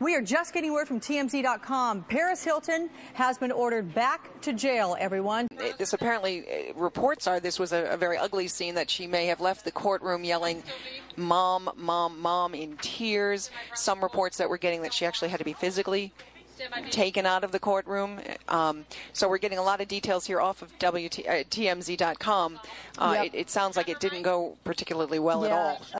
We are just getting word from TMZ.com. Paris Hilton has been ordered back to jail, everyone. This apparently, uh, reports are this was a, a very ugly scene that she may have left the courtroom yelling, Mom, Mom, Mom, in tears. Some reports that we're getting that she actually had to be physically taken out of the courtroom. Um, so we're getting a lot of details here off of WT, uh, TMZ.com. Uh, Yep. it, it sounds like it didn't go particularly well at all.